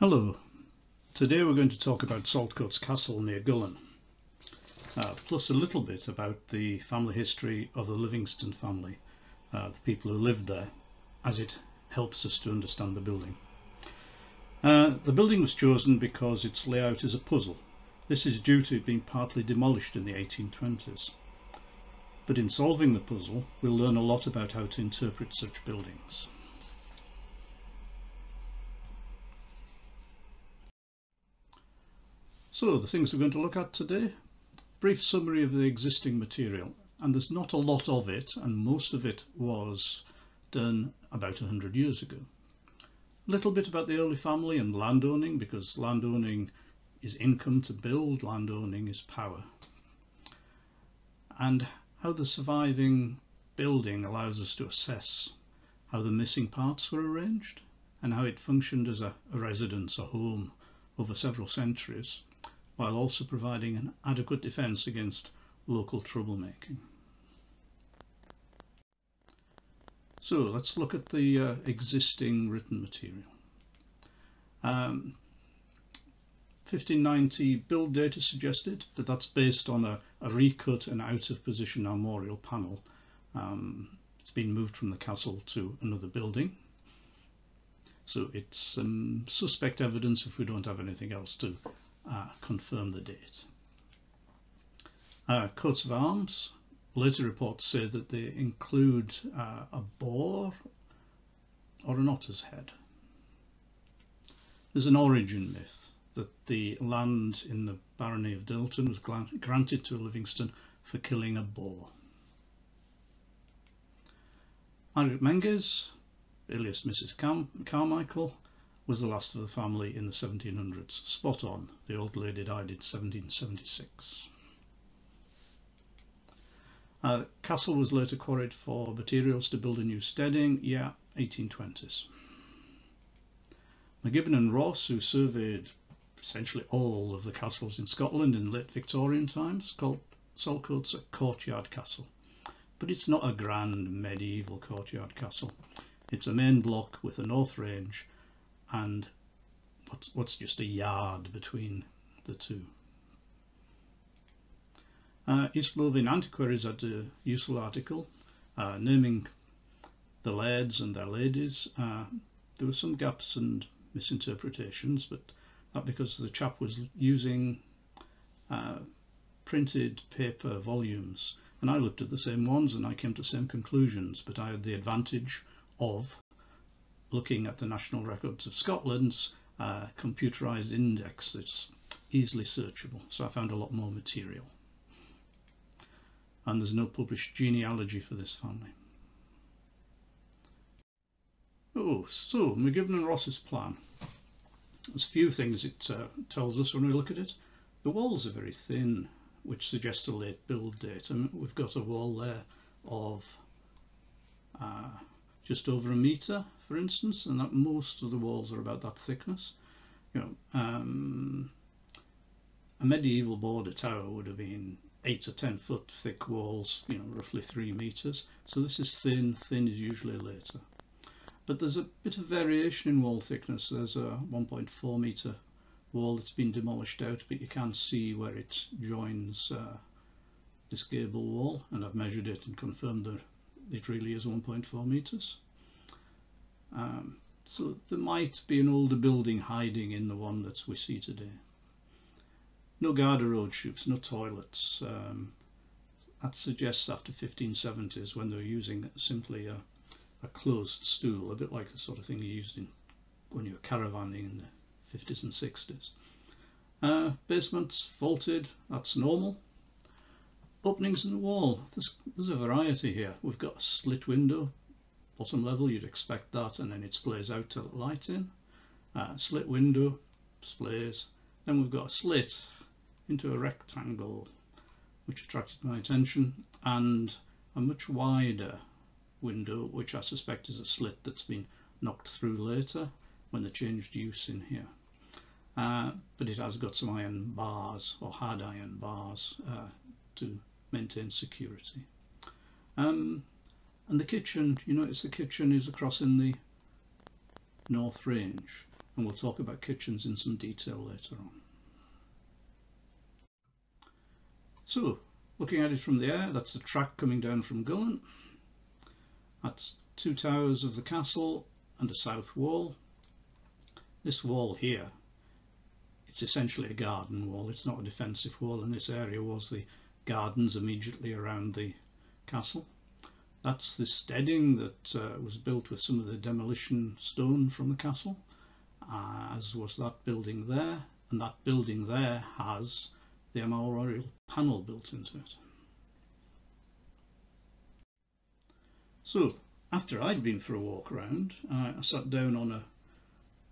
Hello, today we're going to talk about Saltcoats Castle near Gullane, uh, plus a little bit about the family history of the Livingston family, uh, the people who lived there, as it helps us to understand the building. Uh, the building was chosen because its layout is a puzzle. This is due to it being partly demolished in the 1820s. But in solving the puzzle, we'll learn a lot about how to interpret such buildings. So the things we're going to look at today, brief summary of the existing material and there's not a lot of it and most of it was done about 100 years ago. A little bit about the early family and landowning because landowning is income to build, landowning is power. And how the surviving building allows us to assess how the missing parts were arranged and how it functioned as a, a residence, a home over several centuries while also providing an adequate defence against local troublemaking. So let's look at the uh, existing written material. Um, 1590 build data suggested that that's based on a, a recut and out of position armorial panel. Um, it's been moved from the castle to another building. So it's um, suspect evidence if we don't have anything else to uh, confirm the date. Uh, coats of arms, later reports say that they include uh, a boar or an otter's head. There's an origin myth that the land in the barony of Dirleton was granted to Livingston for killing a boar. Margaret Menges, alias Mrs. Carmichael, was the last of the family in the 1700s. Spot on, the old lady died in 1776. Uh, castle was later quarried for materials to build a new steading, yeah, 1820s. MacGibbon and Ross, who surveyed essentially all of the castles in Scotland in late Victorian times, called Saltcoats a courtyard castle. But it's not a grand medieval courtyard castle. It's a main block with a north range and what's, what's just a yard between the two. Uh, East Lothian Antiquaries had a useful article uh, naming the lairds and their ladies. Uh, there were some gaps and misinterpretations, but that because the chap was using uh, printed paper volumes and I looked at the same ones and I came to the same conclusions, but I had the advantage of looking at the National Records of Scotland's uh, computerized index that's easily searchable. So I found a lot more material. And there's no published genealogy for this family. Oh, so MacGibbon and Ross's plan. There's a few things it uh, tells us when we look at it. The walls are very thin, which suggests a late build date. And we've got a wall there of uh, just over a metre, for instance, and that most of the walls are about that thickness. You know, um, a medieval border tower would have been eight or ten foot thick walls, you know, roughly three metres. So this is thin, thin is usually later. But there's a bit of variation in wall thickness. There's a 1.4 metre wall that's been demolished out, but you can see where it joins uh, this gable wall, and I've measured it and confirmed that it really is 1.4 meters. Um, so there might be an older building hiding in the one that we see today. No garderobe shoops, no toilets. Um, that suggests after 1570s when they were using simply a, a closed stool, a bit like the sort of thing you used in when you were caravanning in the 50s and 60s. Uh, basements vaulted, that's normal openings in the wall. There's, there's a variety here. We've got a slit window, bottom level, you'd expect that, and then it splays out to light in. Uh, slit window, splays. Then we've got a slit into a rectangle, which attracted my attention, and a much wider window, which I suspect is a slit that's been knocked through later when they changed use in here. Uh, but it has got some iron bars or hard iron bars uh, to maintain security. Um, and the kitchen, you notice the kitchen is across in the north range and we'll talk about kitchens in some detail later on. So, looking at it from the air, that's the track coming down from Gullane. That's two towers of the castle and a south wall. This wall here, it's essentially a garden wall, it's not a defensive wall, and this area was the gardens immediately around the castle. That's the steading that uh, was built with some of the demolition stone from the castle, uh, as was that building there, and that building there has the armorial panel built into it. So, after I'd been for a walk around, I sat down on a,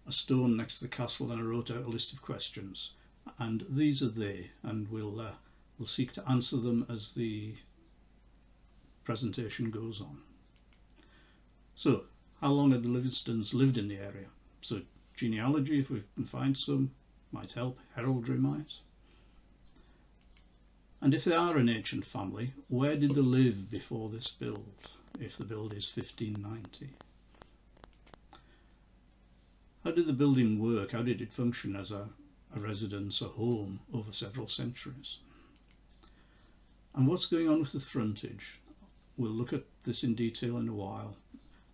a stone next to the castle and I wrote out a list of questions. And these are they, and we'll, uh, we'll seek to answer them as the presentation goes on. So, how long had the Livingstons lived in the area? So, genealogy, if we can find some, might help, heraldry might. And if they are an ancient family, where did they live before this build, if the build is 1590? How did the building work? How did it function as a, a residence, a home, over several centuries? And what's going on with the frontage? We'll look at this in detail in a while.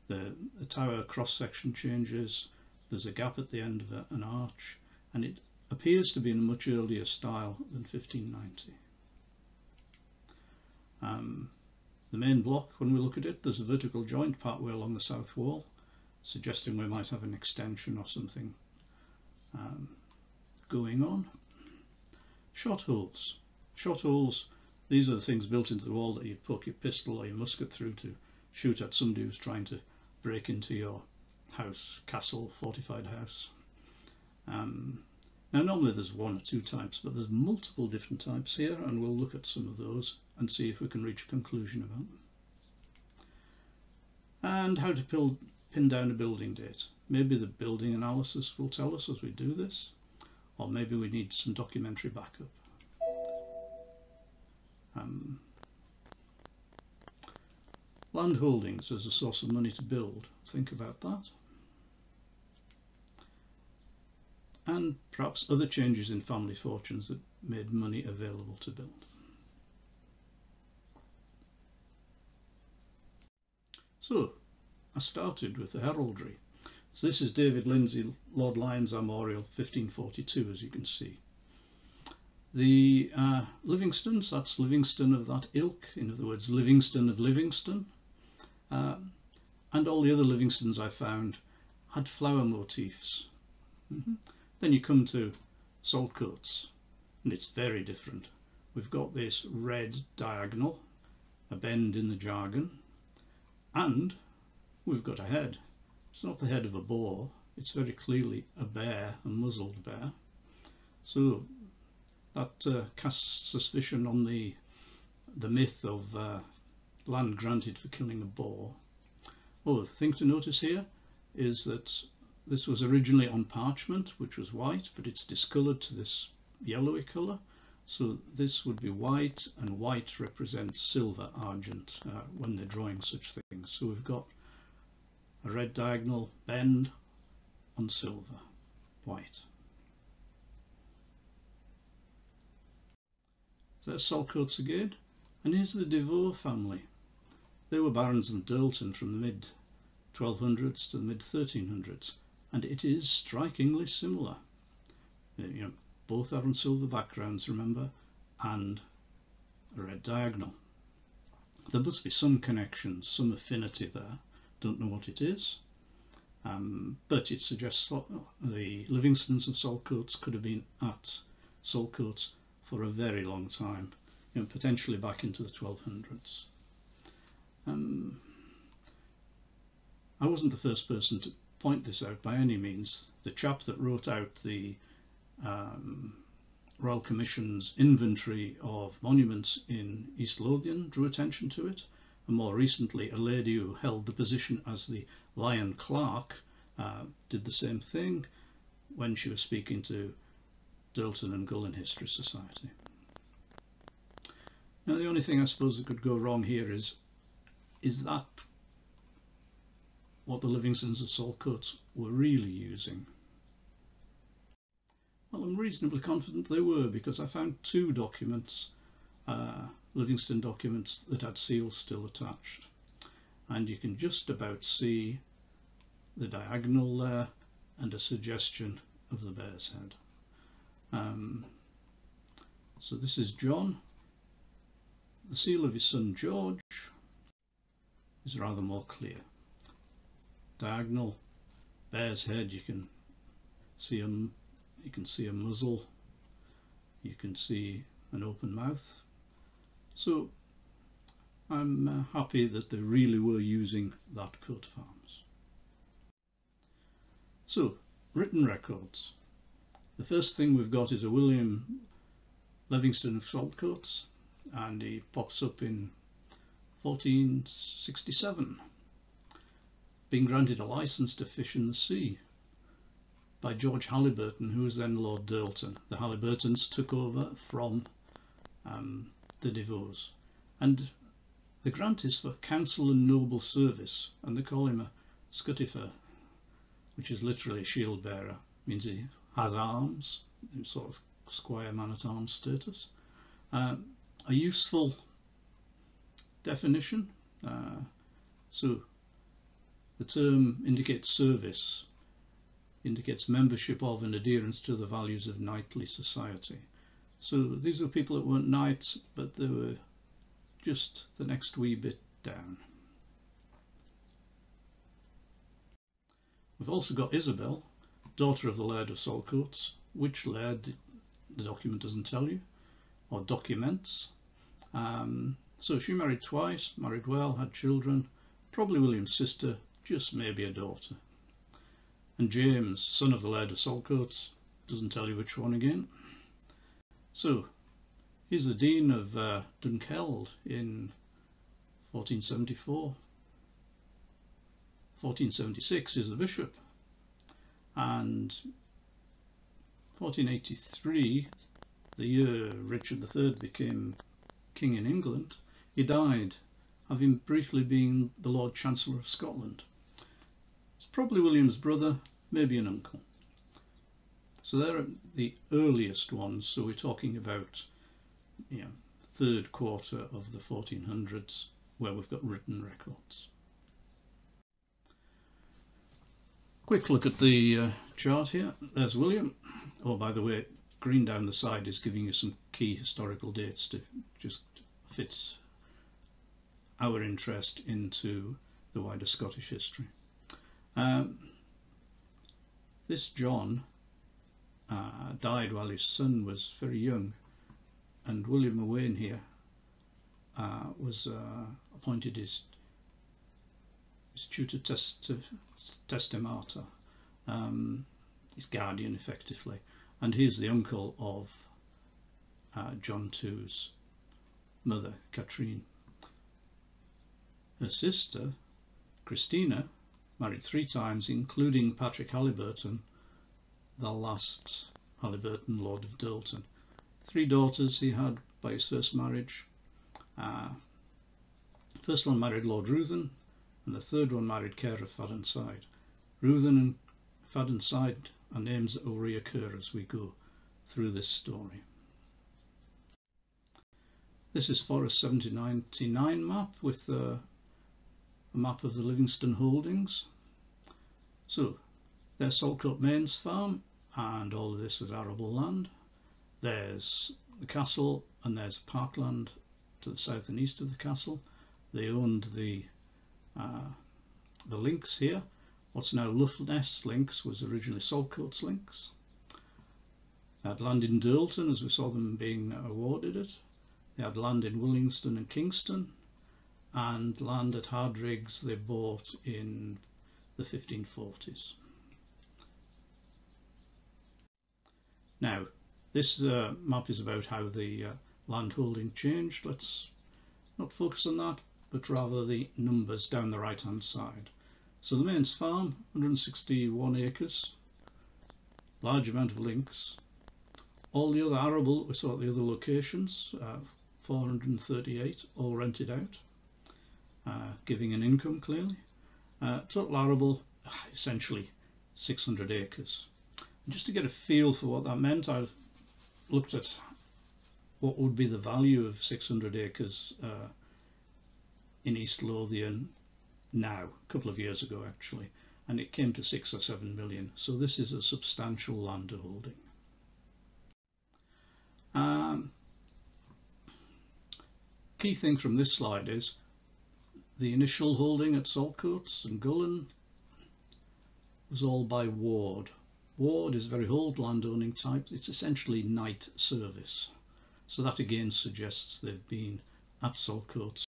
The, the tower cross-section changes, there's a gap at the end of an arch, and it appears to be in a much earlier style than 1590. Um, the main block, when we look at it, there's a vertical joint partway along the south wall, suggesting we might have an extension or something um, going on. Shot holes. Shot holes these are the things built into the wall that you poke your pistol or your musket through to shoot at somebody who's trying to break into your house, castle, fortified house. Um, now normally there's one or two types, but there's multiple different types here and we'll look at some of those and see if we can reach a conclusion about them. And how to pil pin down a building date. Maybe the building analysis will tell us as we do this, or maybe we need some documentary backup. Um, land holdings as a source of money to build. Think about that. And perhaps other changes in family fortunes that made money available to build. So, I started with the heraldry. So this is David Lindsay, Lord Lyon's Armorial, 1542, as you can see. The uh, Livingstons, that's Livingston of that ilk, in other words, Livingston of Livingston, uh, and all the other Livingstons I found had flower motifs. Mm -hmm. Then you come to Saltcoats, and it's very different. We've got this red diagonal, a bend in the jargon, and we've got a head. It's not the head of a boar, it's very clearly a bear, a muzzled bear. So that uh, casts suspicion on the the myth of uh, land granted for killing a boar. Oh, the thing to notice here is that this was originally on parchment, which was white, but it's discoloured to this yellowy colour. So this would be white, and white represents silver, argent, uh, when they're drawing such things. So we've got a red diagonal bend on silver, white. So that's Saltcoats again. And here's the de Vaux family. They were barons of Dirleton from the mid 1200s to the mid 1300s, and it is strikingly similar. Uh, you know, both are on silver backgrounds, remember, and a red diagonal. There must be some connection, some affinity there. Don't know what it is, um, but it suggests the Livingstons and Saltcoats could have been at Saltcoats for a very long time, you know, potentially back into the 1200s. Um, I wasn't the first person to point this out by any means. The chap that wrote out the um, Royal Commission's inventory of monuments in East Lothian drew attention to it, and more recently a lady who held the position as the Lyon Clerk uh, did the same thing when she was speaking to Dirleton and Gullane History Society. Now the only thing I suppose that could go wrong here is, is that what the Livingstons and Saltcoats were really using? Well, I'm reasonably confident they were because I found two documents, uh, Livingston documents that had seals still attached. And you can just about see the diagonal there and a suggestion of the bear's head. Um, so this is John. The seal of his son George is rather more clear. Diagonal, bear's head, you can see a, you can see a muzzle, you can see an open mouth. So I'm uh, happy that they really were using that coat of arms. So, written records. The first thing we've got is a William Livingston of Saltcoats and he pops up in 1467 being granted a license to fish in the sea by George Halyburton who was then Lord Dirleton. The Halyburtons took over from um, the DeVoes and the grant is for counsel and noble service and they call him a scutifer which is literally a shield bearer means he has arms sort of squire man-at-arms status. Um, a useful definition. Uh, so the term indicates service, indicates membership of and adherence to the values of knightly society. So these were people that weren't knights, but they were just the next wee bit down. We've also got Isabel, daughter of the Laird of Saltcoats, which laird the document doesn't tell you, or documents. Um, so she married twice, married well, had children, probably William's sister, just maybe a daughter. And James, son of the Laird of Saltcoats, doesn't tell you which one again. So, he's the Dean of uh, Dunkeld in 1474. 1476 is the bishop and 1483, the year Richard III became king in England, he died, having briefly been the Lord Chancellor of Scotland. It's probably William's brother, maybe an uncle. So they're the earliest ones, so we're talking about you know, third quarter of the 1400s where we've got written records. Quick look at the uh, chart here. There's William. Oh, by the way, green down the side is giving you some key historical dates to just fits our interest into the wider Scottish history. Um, this John uh, died while his son was very young and William Owain here uh, was uh, appointed his, his tutor test, um, his guardian effectively and he's the uncle of uh, John II's mother, Katrine. Her sister, Christina, married three times, including Patrick Halyburton, the last Halyburton, Lord of Dirleton. Three daughters he had by his first marriage. Uh, first one married Lord Ruthven, and the third one married Care of. Ruthven and Fadenside are names that will reoccur as we go through this story. This is Forrest 1799 map with uh, a map of the Livingston holdings. So there's Saltcoat Mains farm and all of this is arable land. There's the castle and there's parkland to the south and east of the castle. They owned the uh, the links here What's now Luffness Links was originally Saltcoats Links. They had land in Dirleton as we saw them being awarded it. They had land in Willingston and Kingston and land at Hardriggs they bought in the 1540s. Now this uh, map is about how the uh, land holding changed. Let's not focus on that but rather the numbers down the right hand side. So the Mains farm, 161 acres, large amount of links. All the other arable, we saw at the other locations, uh, 438, all rented out, uh, giving an income clearly. Uh, total arable, essentially 600 acres. just to get a feel for what that meant, I looked at what would be the value of 600 acres uh, in East Lothian now, a couple of years ago actually, and it came to six or seven million. So this is a substantial land holding. Um, key thing from this slide is the initial holding at Saltcoats and Gullane was all by ward. Ward is a very old landowning type. It's essentially knight service. So that again suggests they've been at Saltcoats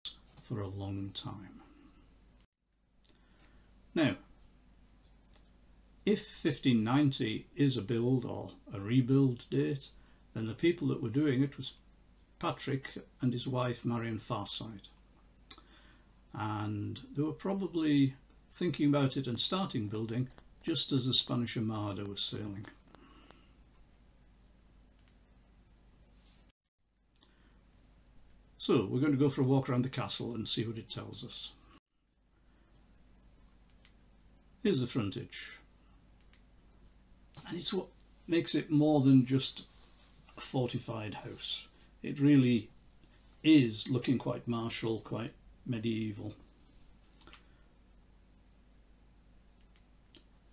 for a long time. Now, if 1590 is a build or a rebuild date, then the people that were doing it was Patrick and his wife Marion Farside. And they were probably thinking about it and starting building just as the Spanish Armada was sailing. So we're going to go for a walk around the castle and see what it tells us. Here's the frontage. And it's what makes it more than just a fortified house. It really is looking quite martial, quite medieval.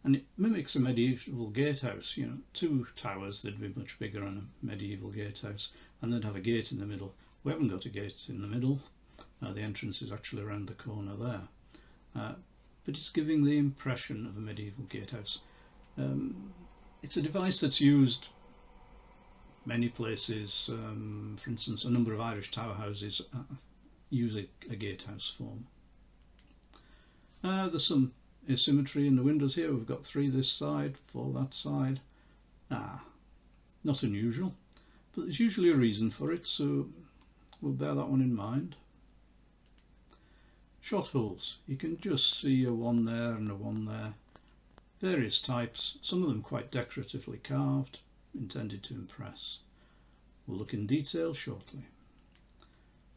And it mimics a medieval gatehouse, you know, two towers, they'd be much bigger on a medieval gatehouse, and they'd have a gate in the middle. We haven't got a gate in the middle, uh, the entrance is actually around the corner there. Uh, but it's giving the impression of a medieval gatehouse. Um, it's a device that's used many places. Um, for instance, a number of Irish tower houses uh, use a, a gatehouse form. Uh, there's some asymmetry in the windows here. We've got three this side, four that side. Ah, not unusual, but there's usually a reason for it, so we'll bear that one in mind. Shot holes. You can just see a one there and a one there. Various types, some of them quite decoratively carved, intended to impress. We'll look in detail shortly.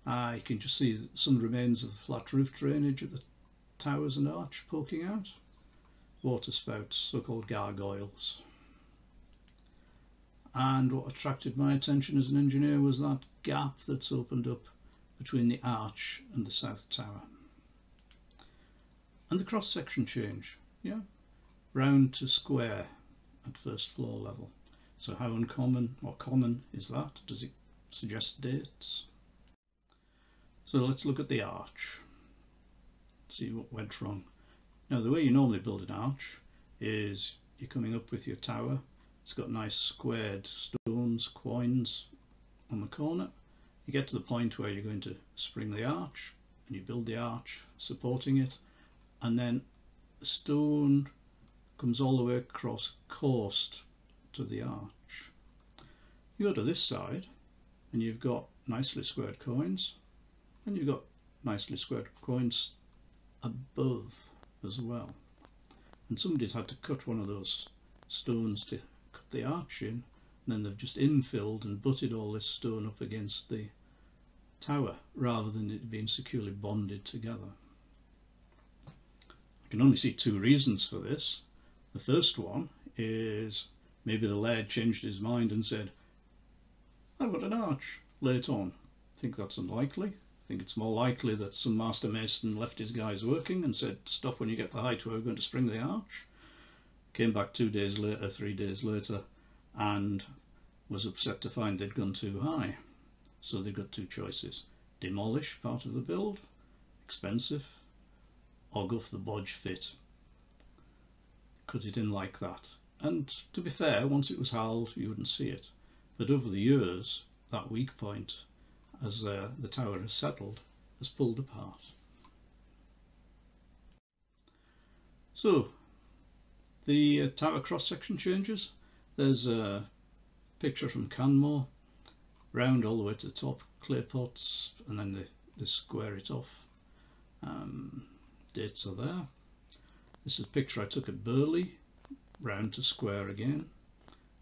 Ah, you can just see some remains of the flat roof drainage at the towers and arch poking out. Water spouts, so-called gargoyles. And what attracted my attention as an engineer was that gap that's opened up between the arch and the south tower. And the cross section change yeah? Round to square at first floor level. So how uncommon or common is that? Does it suggest dates? So let's look at the arch. See what went wrong. Now the way you normally build an arch is you're coming up with your tower. It's got nice squared stones quoins on the corner you get to the point where you're going to spring the arch and you build the arch supporting it and then the stone comes all the way across coast to the arch. You go to this side and you've got nicely squared quoins and you've got nicely squared quoins above as well. And somebody's had to cut one of those stones to cut the arch in and then they've just infilled and butted all this stone up against the tower rather than it being securely bonded together I can only see two reasons for this. The first one is maybe the laird changed his mind and said, I want an arch, it on. I think that's unlikely. I think it's more likely that some master mason left his guys working and said, stop when you get the height we're going to spring the arch. Came back two days later, three days later, and was upset to find they'd gone too high. So they got two choices. Demolish part of the build, expensive, or go for the bodge fit. Cut it in like that. And to be fair, once it was held, you wouldn't see it. But over the years, that weak point, as uh, the tower has settled, has pulled apart. So, the uh, tower cross-section changes. There's a picture from Canmore, round all the way to the top, Claypotts, and then they, they square it off. Um, dates are there. This is a picture I took at Burleigh, round to square again,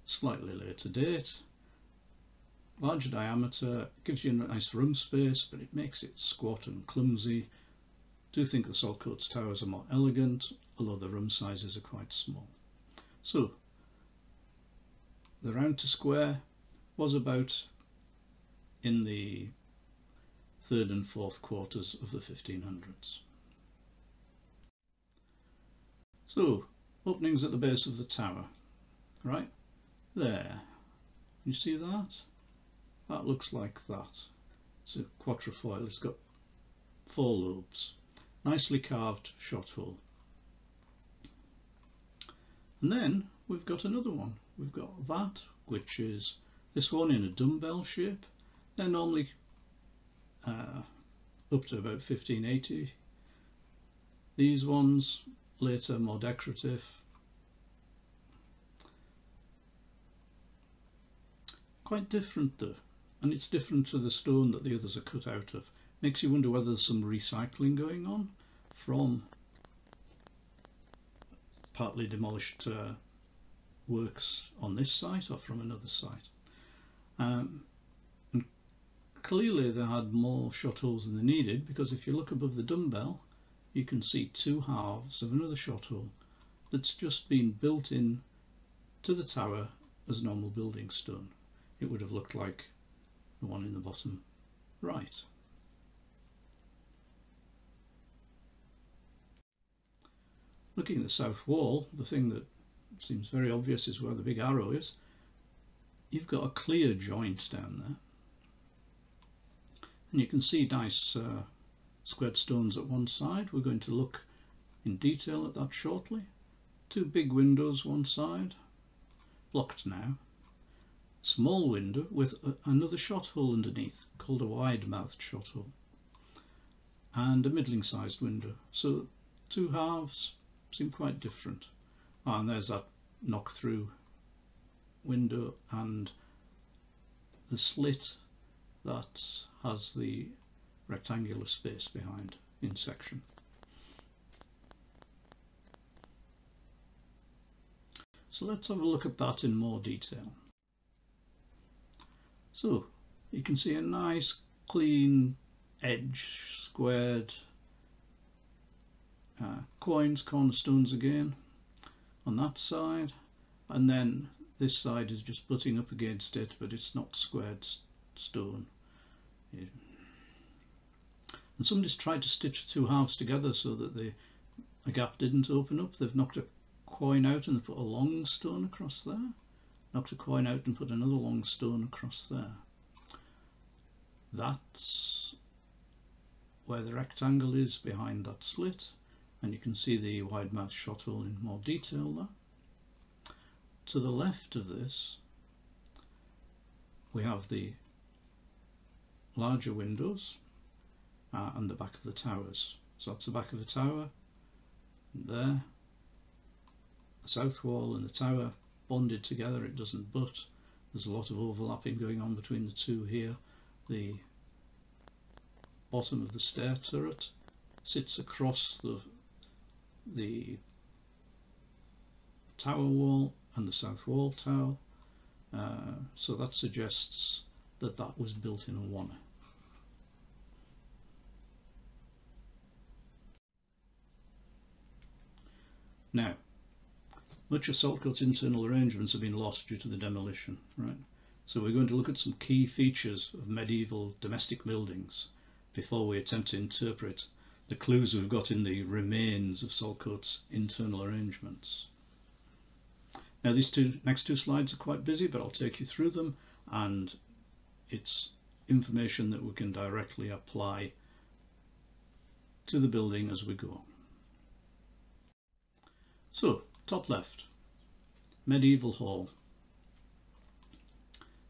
slightly later date. Larger diameter, gives you a nice room space, but it makes it squat and clumsy. do think the Saltcoats towers are more elegant, although the room sizes are quite small. So, the round to square was about in the third and fourth quarters of the 1500s. So, openings at the base of the tower, right there. You see that? That looks like that. It's a quatrefoil, it's got four lobes. Nicely carved shot hole. And then we've got another one. We've got that, which is this one in a dumbbell shape. They're normally uh, up to about 1580. These ones later more decorative. Quite different though, and it's different to the stone that the others are cut out of. Makes you wonder whether there's some recycling going on from partly demolished uh, works on this site or from another site. Um, and clearly they had more shot holes than they needed because if you look above the dumbbell you can see two halves of another shot hole that's just been built in to the tower as normal building stone. It would have looked like the one in the bottom right. Looking at the south wall, the thing that seems very obvious is where the big arrow is. You've got a clear joint down there. And you can see nice uh, squared stones at one side. We're going to look in detail at that shortly. Two big windows one side, blocked now. Small window with a, another shot hole underneath called a wide mouthed shot hole. And a middling sized window. So two halves seem quite different. And there's that knock through window and the slit that has the rectangular space behind in section. So let's have a look at that in more detail. So you can see a nice clean edge squared uh, quoins, cornerstones again on that side and then this side is just butting up against it but it's not squared stone. And somebody's tried to stitch two halves together so that the gap didn't open up. They've knocked a quoin out and they put a long stone across there. Knocked a quoin out and put another long stone across there. That's where the rectangle is behind that slit and you can see the wide mouth shot hole in more detail there. To the left of this we have the larger windows uh, and the back of the towers. So that's the back of the tower, there, the south wall and the tower bonded together, it doesn't butt. There's a lot of overlapping going on between the two here. The bottom of the stair turret sits across the the tower wall and the south wall tower uh, so that suggests that that was built in a one Now, much of Saltcoat's internal arrangements have been lost due to the demolition, right? So we're going to look at some key features of medieval domestic buildings before we attempt to interpret the clues we've got in the remains of Saltcoat's internal arrangements. Now these two next two slides are quite busy, but I'll take you through them and it's information that we can directly apply to the building as we go. So, top left, medieval hall.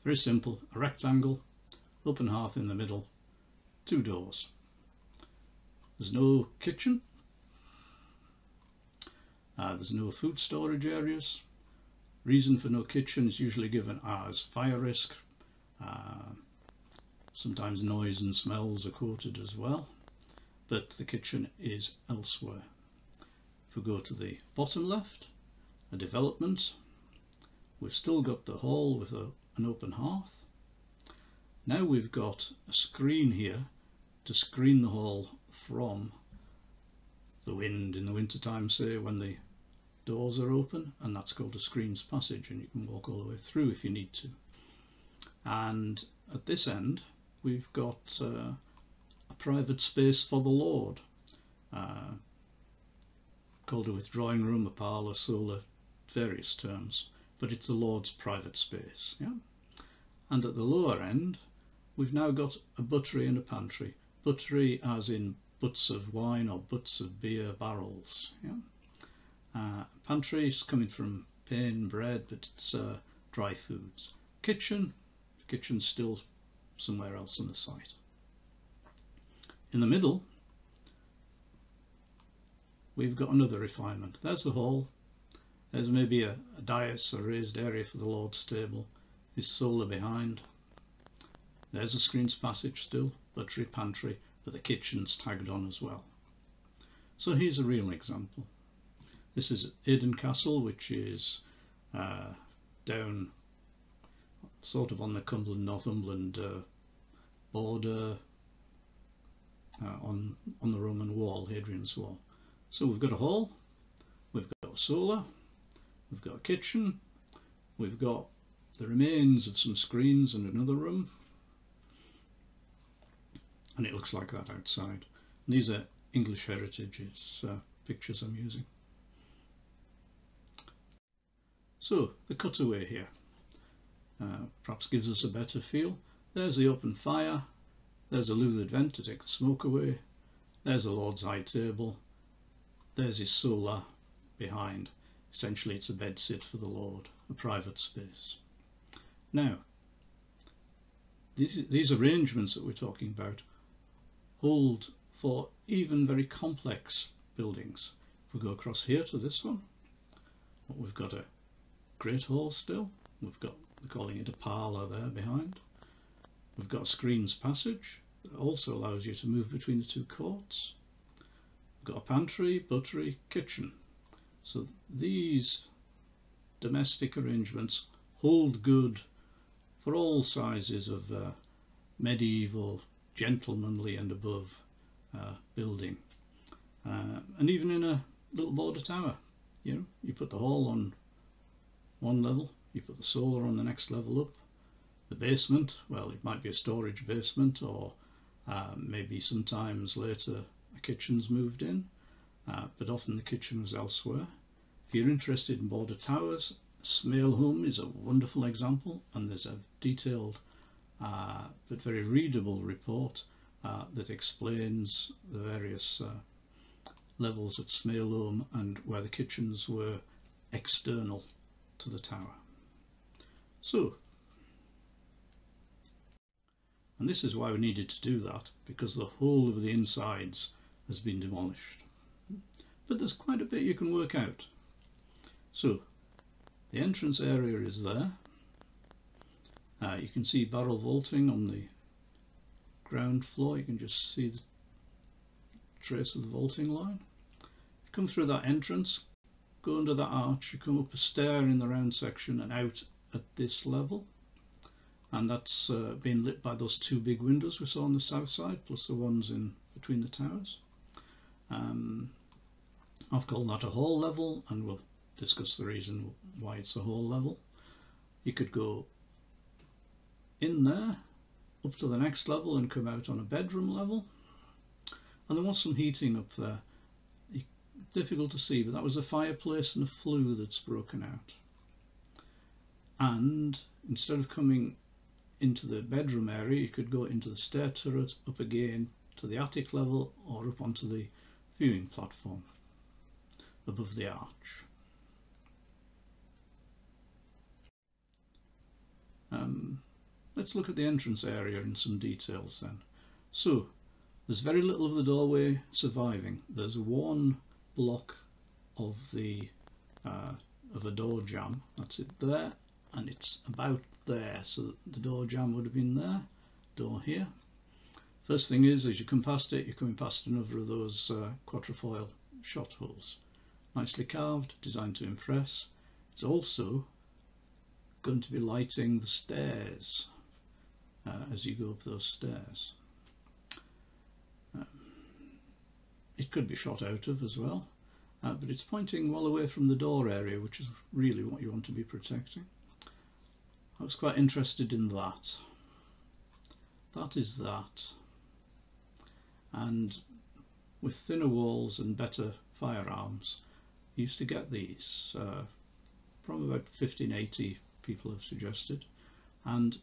Very simple, a rectangle, open hearth in the middle, two doors. There's no kitchen, uh, there's no food storage areas. Reason for no kitchen is usually given as fire risk. Uh, sometimes noise and smells are quoted as well, but the kitchen is elsewhere. If we go to the bottom left, a development, we've still got the hall with a, an open hearth. Now we've got a screen here to screen the hall from the wind in the winter time, say when the doors are open and that's called a screens passage and you can walk all the way through if you need to. And at this end we've got uh, a private space for the Lord uh, called a withdrawing room, a parlour, solar, various terms, but it's the Lord's private space. Yeah? And at the lower end we've now got a buttery and a pantry. Buttery as in butts of wine or butts of beer barrels. Yeah? Uh, pantry is coming from pain, bread, but it's uh, dry foods. Kitchen, kitchen's still somewhere else on the site. In the middle, we've got another refinement. There's the hall. There's maybe a, a dais, a raised area for the Lord's table. This solar behind. There's a screens passage still, buttery, pantry, but the kitchen's tagged on as well. So here's a real example. This is Aydon Castle, which is uh, down sort of on the Cumberland Northumberland uh, border uh, on on the Roman wall, Hadrian's wall. So we've got a hall, we've got a solar, we've got a kitchen, we've got the remains of some screens and another room, and it looks like that outside. And these are English Heritage's uh, pictures I'm using. So the cutaway here uh, perhaps gives us a better feel. There's the open fire, there's a louvered vent to take the smoke away, there's a Lord's High table, there's his solar behind. Essentially it's a bed sit for the Lord, a private space. Now, these, these arrangements that we're talking about hold for even very complex buildings. If we go across here to this one, we've got a great hall still. We've got, calling it a parlour there behind. We've got a screens passage that also allows you to move between the two courts. We've got a pantry, buttery, kitchen. So these domestic arrangements hold good for all sizes of uh, medieval gentlemanly and above uh, building. Uh, and even in a little border tower, you know, you put the hall on one level, you put the solar on the next level up. The basement, well, it might be a storage basement or uh, maybe sometimes later a kitchen's moved in, uh, but often the kitchen was elsewhere. If you're interested in border towers, Smailholm is a wonderful example and there's a detailed but very readable report uh, that explains the various uh, levels at Smailholm and where the kitchens were external to the tower. So, and this is why we needed to do that, because the whole of the insides has been demolished. But there's quite a bit you can work out. So, the entrance area is there, uh, you can see barrel vaulting on the ground floor. You can just see the trace of the vaulting line. You come through that entrance, go under that arch, you come up a stair in the round section and out at this level. And that's uh, been lit by those two big windows we saw on the south side, plus the ones in between the towers. Um, I've called that a hall level, and we'll discuss the reason why it's a hall level. You could go in there up to the next level and come out on a bedroom level. And there was some heating up there. Difficult to see but that was a fireplace and a flue that's broken out. And instead of coming into the bedroom area you could go into the stair turret up again to the attic level or up onto the viewing platform above the arch. Um, Let's look at the entrance area in some details then. So, there's very little of the doorway surviving. There's one block of the uh, of a door jamb. That's it there, and it's about there. So the door jamb would have been there. Door here. First thing is, as you come past it, you're coming past another of those uh, quatrefoil shot holes. Nicely carved, designed to impress. It's also going to be lighting the stairs uh, as you go up those stairs. Um, it could be shot out of as well. uh, but it's pointing well away from the door area which is really what you want to be protecting. I was quite interested in that. That is that and with thinner walls and better firearms you used to get these uh, from about 1580 people have suggested and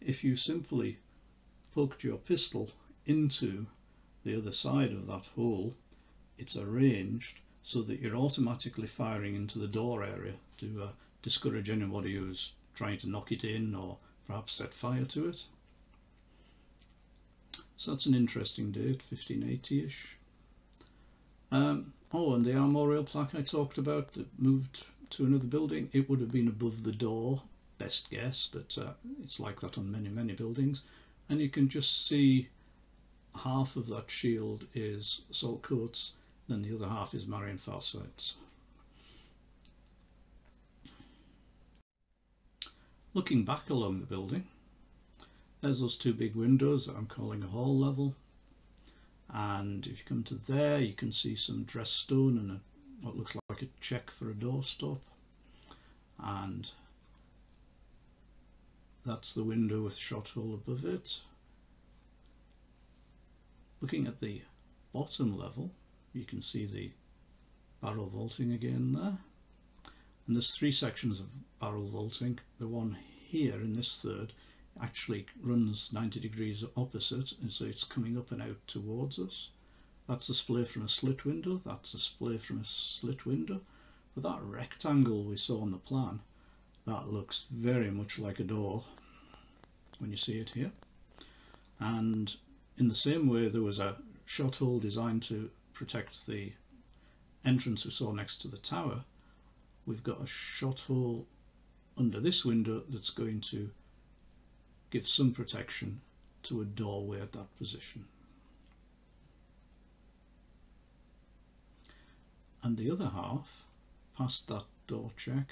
if you simply poked your pistol into the other side of that hole it's arranged so that you're automatically firing into the door area to uh, discourage anybody who's trying to knock it in or perhaps set fire to it. So that's an interesting date, 1580-ish. Um, oh, and the armorial plaque I talked about that moved to another building, it would have been above the door, best guess, but uh, it's like that on many, many buildings. And you can just see half of that shield is Saltcoats, then the other half is Marion Farside. Looking back along the building, there's those two big windows that I'm calling a hall level. And if you come to there, you can see some dressed stone and a, what looks like a check for a doorstop. And that's the window with shot hole above it. Looking at the bottom level, you can see the barrel vaulting again there. And there's three sections of barrel vaulting. The one here in this third actually runs 90 degrees opposite and so it's coming up and out towards us. That's a splay from a slit window, that's a splay from a slit window. But that rectangle we saw on the plan, that looks very much like a door when you see it here. And in the same way there was a shot hole designed to protect the entrance we saw next to the tower, we've got a shot hole under this window that's going to give some protection to a doorway at that position. And the other half, past that door check,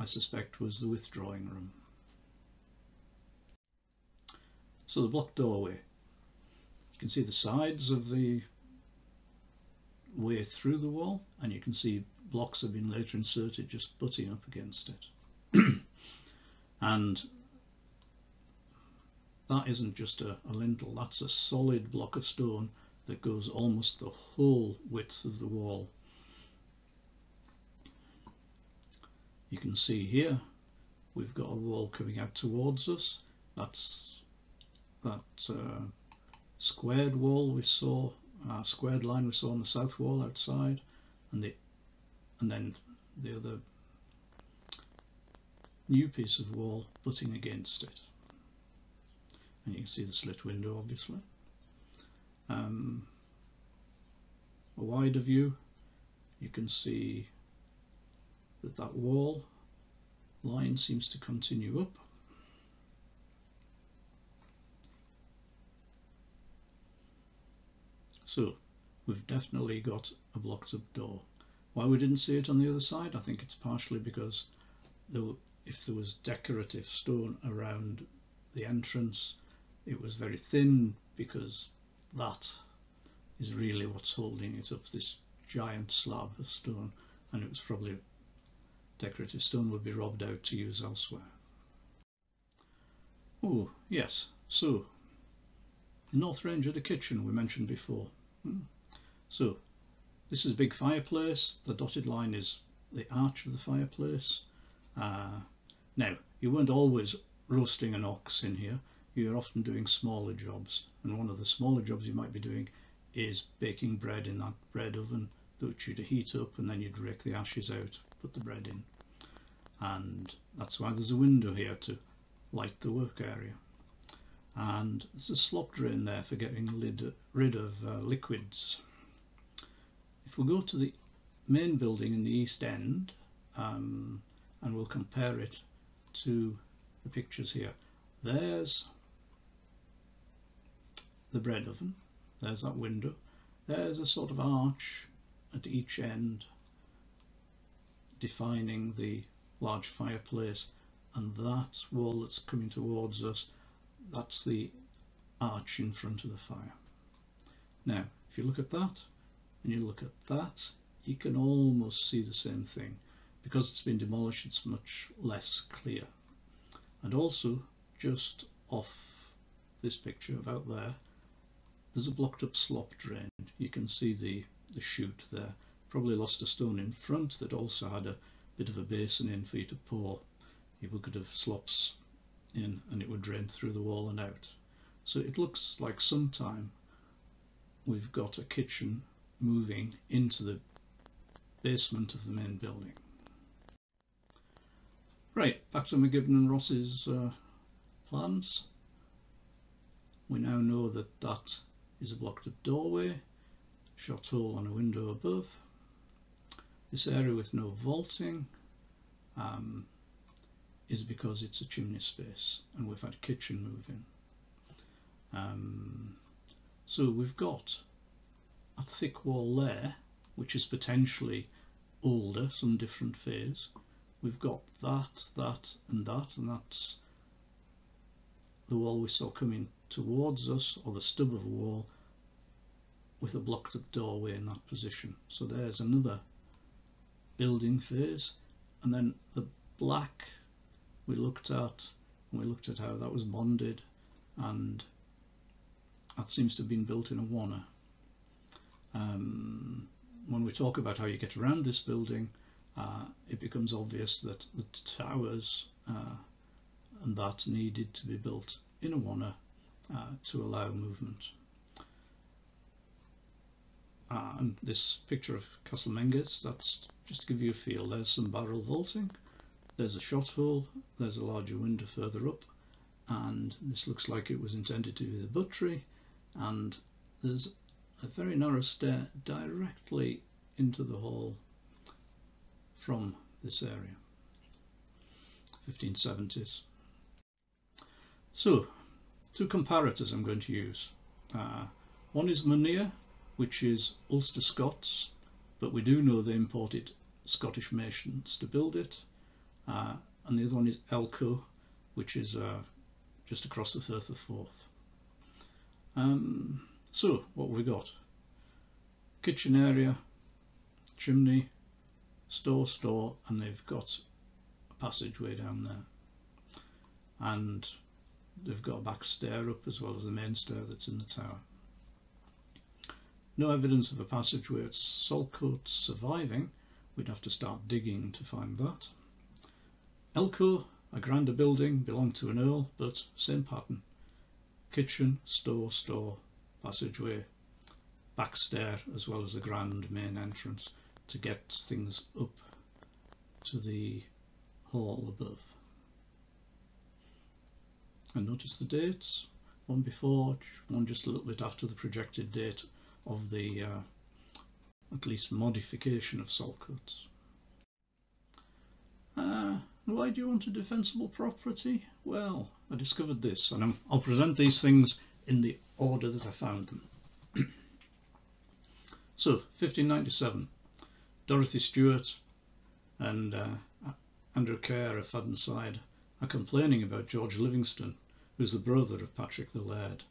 I suspect was the withdrawing room. So the block doorway, you can see the sides of the way through the wall and you can see blocks have been later inserted just butting up against it. and that isn't just a, a lintel, that's a solid block of stone that goes almost the whole width of the wall. You can see here we've got a wall coming out towards us. That's that uh, squared wall we saw, uh, squared line we saw on the south wall outside, and the and then the other new piece of wall butting against it and you can see the slit window obviously. Um, a wider view you can see that that wall line seems to continue up. So we've definitely got a blocked up door. Why we didn't see it on the other side? I think it's partially because there, if there was decorative stone around the entrance it was very thin because that is really what's holding it up, this giant slab of stone. And it was probably decorative stone would be robbed out to use elsewhere. Oh yes, so the north range of the kitchen we mentioned before. Hmm. So this is a big fireplace, the dotted line is the arch of the fireplace. Uh, now you weren't always roasting an ox in here, you're often doing smaller jobs and one of the smaller jobs you might be doing is baking bread in that bread oven that you'd heat up and then you'd rake the ashes out put the bread in and that's why there's a window here to light the work area and there's a slop drain there for getting rid of uh, liquids if we go to the main building in the east end um, and we'll compare it to the pictures here there's the bread oven. There's that window. There's a sort of arch at each end defining the large fireplace and that wall that's coming towards us that's the arch in front of the fire. Now if you look at that and you look at that, you can almost see the same thing. Because it's been demolished, it's much less clear. And also, just off this picture about there, there's a blocked up slop drain. You can see the, the chute there. Probably lost a stone in front that also had a bit of a basin in for you to pour your could have slops in and it would drain through the wall and out. So it looks like sometime we've got a kitchen moving into the basement of the main building. Right, back to MacGibbon and Ross's uh, plans. We now know that that is a blocked up doorway, shot hole on a window above. This area with no vaulting um, is because it's a chimney space and we've had a kitchen move in. Um, so we've got a thick wall there which is potentially older, some different phase. We've got that, that and that and that's the wall we saw coming towards us or the stub of a wall with a blocked up doorway in that position. So there's another building phase and then the black we looked at and we looked at how that was bonded and that seems to have been built in a wanna. Um, when we talk about how you get around this building uh, it becomes obvious that the towers uh, and that needed to be built in a wanna uh, to allow movement. Uh, and this picture of Castle Menzies, that's just to give you a feel. There's some barrel vaulting, there's a shot hole, there's a larger window further up, and this looks like it was intended to be the buttery, and there's a very narrow stair directly into the hall from this area. 1570s. So, two comparators I'm going to use. Uh, one is Monier which is Ulster Scots, but we do know they imported Scottish masons to build it. Uh, and the other one is Elcho, which is uh, just across the Firth of Forth. Um, so, what have we got? Kitchen area, chimney, store, store, and they've got a passageway down there. And they've got a back stair up as well as the main stair that's in the tower. No evidence of a passageway at Saltcoats surviving. We'd have to start digging to find that. Elcho, a grander building, belonged to an earl, but same pattern. Kitchen, store, store, passageway, back stair, as well as a grand main entrance to get things up to the hall above. And notice the dates, one before, one just a little bit after the projected date of the uh, at least modification of Saltcoats. Uh, why do you want a defensible property? Well, I discovered this and i will present these things in the order that I found them. so, 1597, Dorothy Stewart and uh, Andrew Kerr of Fawdonside are complaining about George Livingston, who's the brother of Patrick the Laird.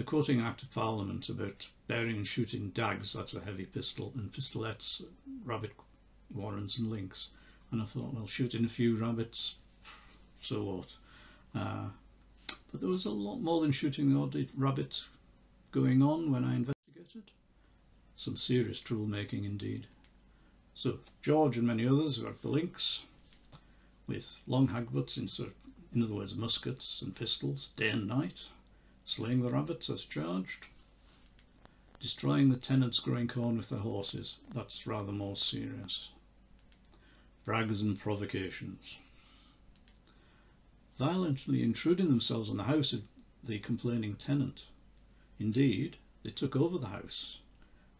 They're quoting Act of Parliament about bearing and shooting dags, that's a heavy pistol, and pistolets, rabbit warrens and links. And I thought, well, shooting a few rabbits, so what? Uh, but there was a lot more than shooting the odd rabbit going on when I investigated. Some serious troublemaking indeed. So George and many others were at the links with long hagbuts, in, in other words muskets and pistols, day and night slaying the rabbits as charged, destroying the tenants growing corn with their horses, that's rather more serious, brags and provocations, violently intruding themselves on the house of the complaining tenant. Indeed, they took over the house,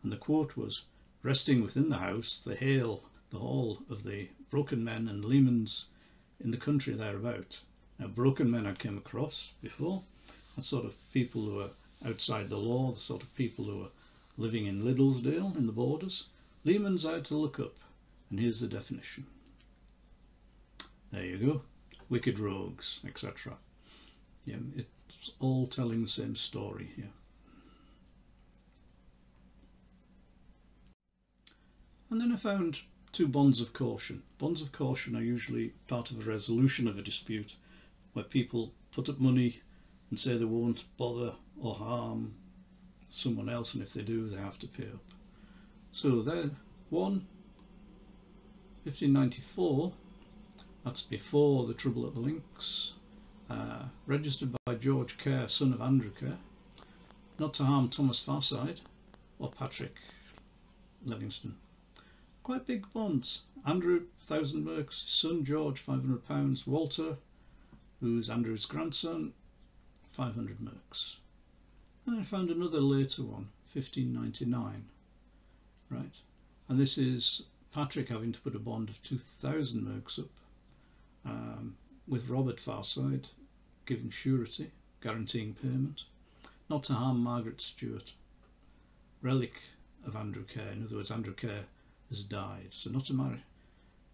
and the quote was, resting within the house, they hail the hall of the broken men and limmers in the country thereabout. Now, broken men I came across before, the sort of people who are outside the law, the sort of people who are living in Liddesdale in the borders. Limmers out to look up, and here's the definition. There you go. Wicked rogues, etc. Yeah, it's all telling the same story here. And then I found two bonds of caution. Bonds of caution are usually part of a resolution of a dispute where people put up money and say they won't bother or harm someone else and if they do they have to pay up. So there, one, 1594, that's before the Trouble at the Links, uh, registered by George Kerr, son of Andrew Kerr, not to harm Thomas Farside or Patrick Livingston. Quite big bonds. Andrew, 1,000 merks, son George, £500, Walter, who's Andrew's grandson, 500 merks. And I found another later one, 1599, right? And this is Patrick having to put a bond of 2,000 merks up um, with Robert Farside given surety, guaranteeing payment, not to harm Margaret Stewart, relic of Andrew Kerr. In other words, Andrew Kerr has died, so not to marry,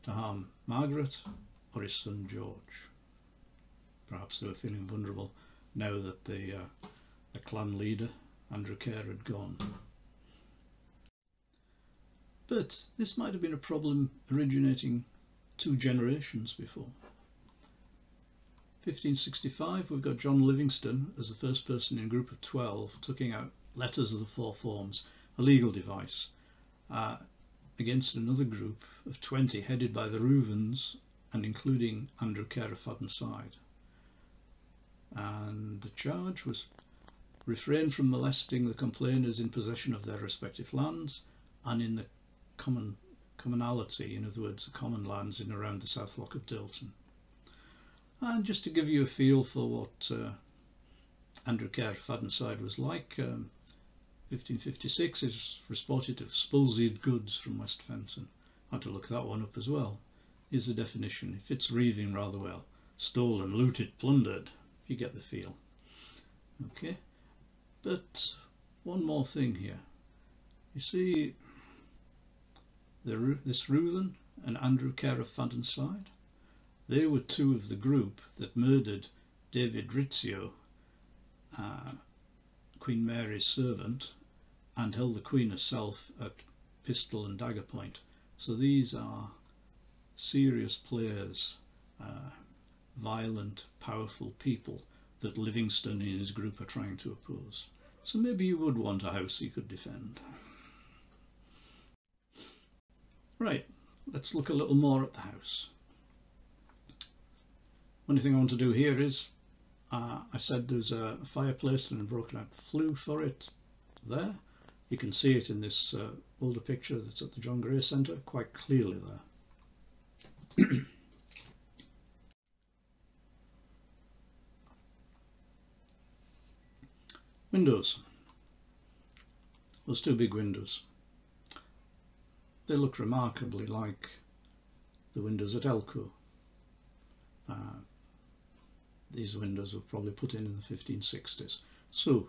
to harm Margaret or his son George. Perhaps they were feeling vulnerable now that the, uh, the clan leader, Andrew Kerr, had gone. But this might have been a problem originating two generations before. 1565, we've got John Livingston as the first person in a group of 12 taking out letters of the four forms, a legal device, uh, against another group of 20 headed by the Ruthvens and including Andrew Kerr of Fawdonside. And the charge was refrain from molesting the complainers in possession of their respective lands and in the common commonality, in other words, the common lands in around the South Lock of Dirleton. And just to give you a feel for what uh, Andrew Kerr Fawdonside was like, um, 1556 is reported to have spulsied goods from West Fenton. I had to look that one up as well. Is the definition. It fits Reiving rather well. Stolen, looted, plundered. You get the feel. Okay. But one more thing here. You see, the, this Ruthven and Andrew Kerr of Fawdonside, they were two of the group that murdered David Rizzio, uh, Queen Mary's servant, and held the Queen herself at pistol and dagger point. So these are serious players, uh, violent, powerful people that Livingston and his group are trying to oppose. So maybe you would want a house he could defend. Right, let's look a little more at the house. One thing I want to do here is, uh, I said there's a fireplace and a broken out flue for it there. You can see it in this uh, older picture that's at the John Gray Centre quite clearly there. windows. Those two big windows. They look remarkably like the windows at Elcho. Uh, these windows were probably put in in the 1560s. So